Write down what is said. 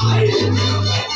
I